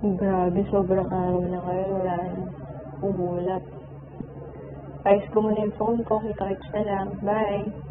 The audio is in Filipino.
Grabe, sobrang araw na kayo. Wala na. Umulat. Ayos ko muna yung phone ko. Kita-kits na lang. Bye.